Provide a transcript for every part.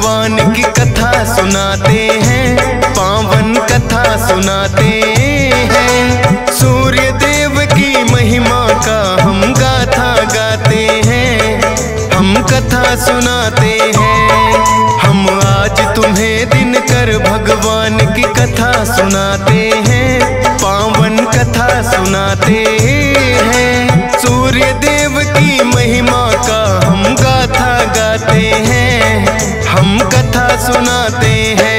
भगवान की कथा सुनाते हैं, पावन कथा सुनाते हैं। सूर्य देव की महिमा का हम गाथा गाते हैं, हम कथा सुनाते हैं। हम आज तुम्हें दिन कर भगवान की कथा सुनाते हैं, पावन कथा सुनाते हैं। सूर्य देव की महिमा का हम गाथा गाते हैं। कथा सुनाते हैं।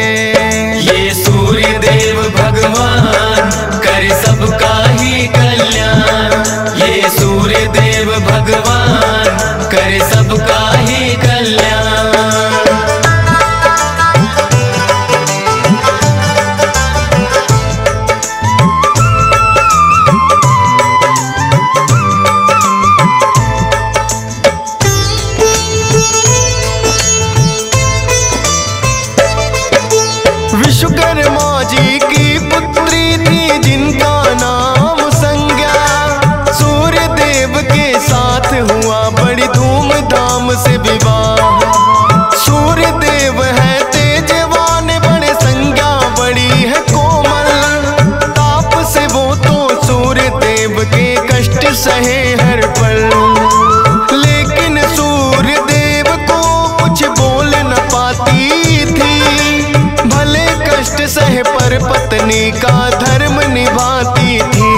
पत्नी का धर्म निभाती थी।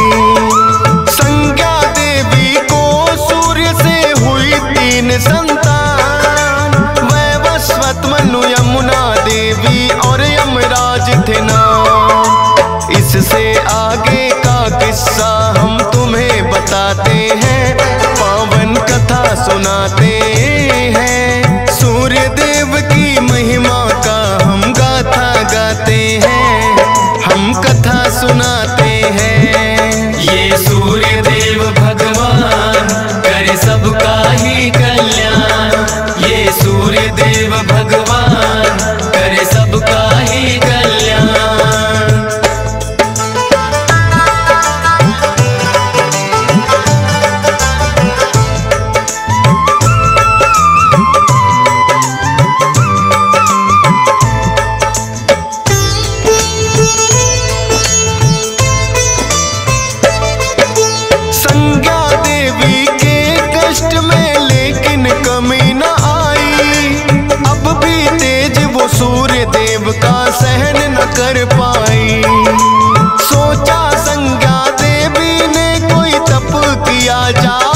संज्ञा देवी को सूर्य से हुई तीन संतान। वैवस्वत मनु यमुना देवी और यमराज थे नाम इससे आगे का किस्सा हम तुम्हें बताते हैं, पावन कथा सुनाते सूर्य देव भगवान करे सबका ही कल्याण सहन न कर पाई। सोचा संज्ञा देवी ने कोई तप किया जाए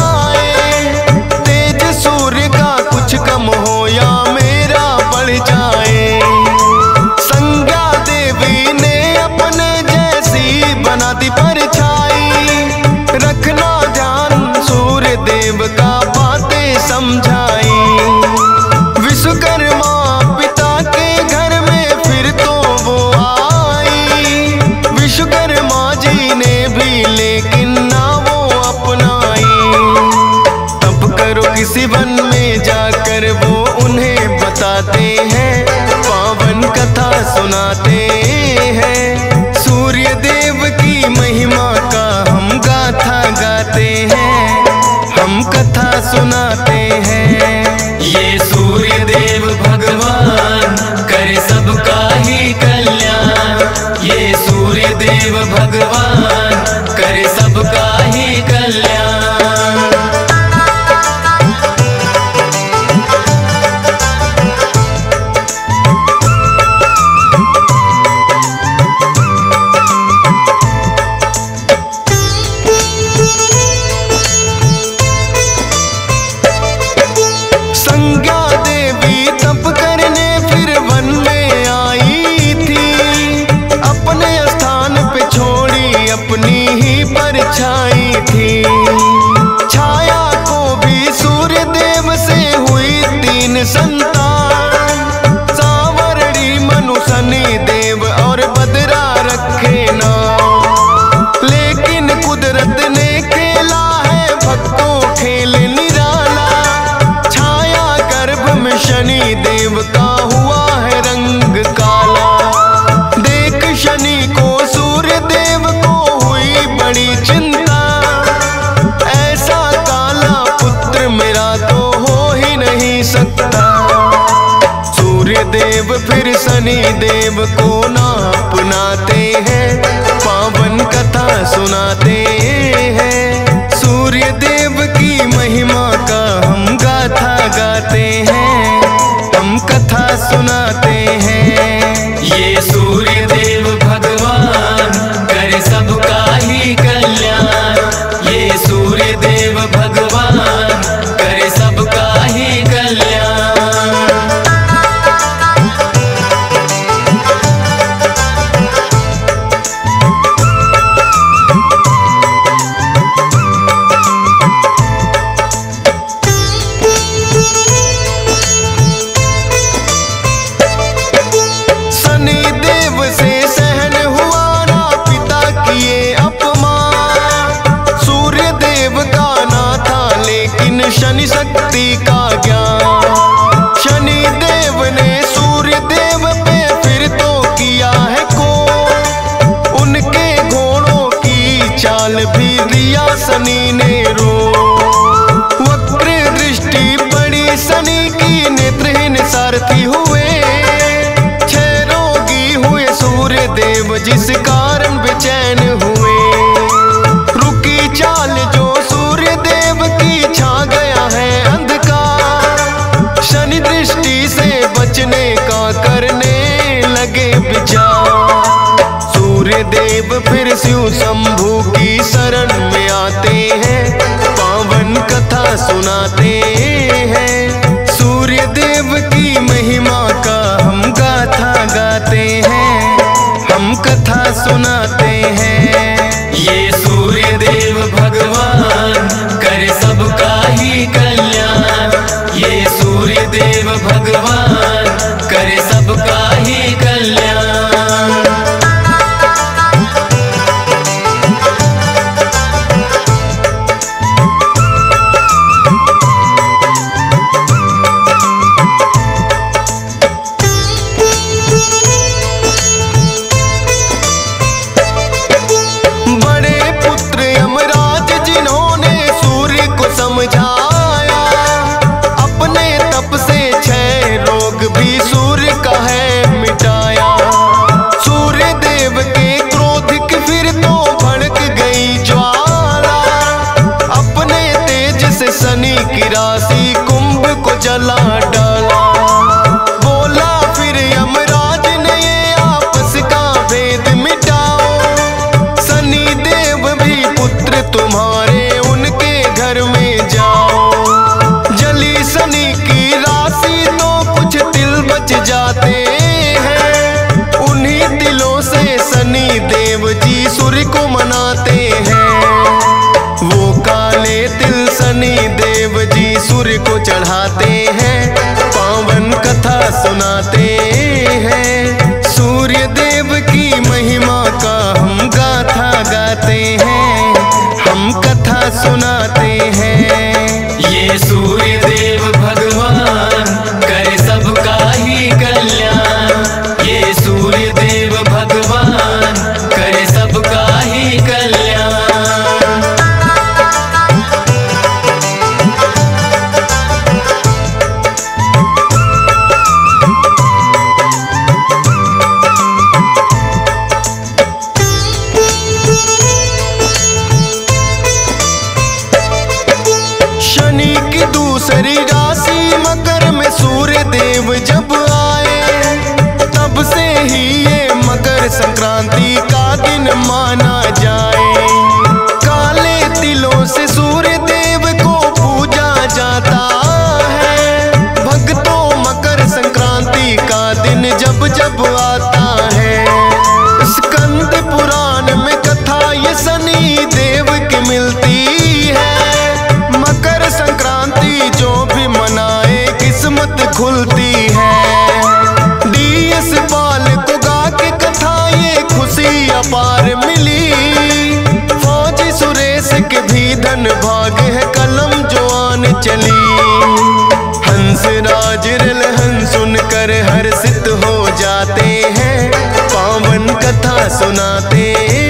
जाकर वो उन्हें बताते हैं, पावन कथा सुनाते हैं। सूर्य देव की महिमा का हम गाथा गाते हैं, हम कथा सुनाते हैं। नहीं सनी देव को ना अपनाते हैं पावन कथा सुनाते जान भी दिया सनी ने सुनाते हैं। सूर्य देव की महिमा का हम गाथा गाते हैं। हम कथा सुनाते सूर्य को मनाते हैं। वो काले तिल शनि देव जी सूर्य को चढ़ाते हैं। पावन कथा सुनाते खुलती है। डीएस पाल को गा के कथा ये खुशी अपार मिली। फौजी सुरेश के भी धन भाग है, कलम जवान चली। हंस राज हन सुन कर हर्षित हो जाते हैं, पावन कथा सुनाते हैं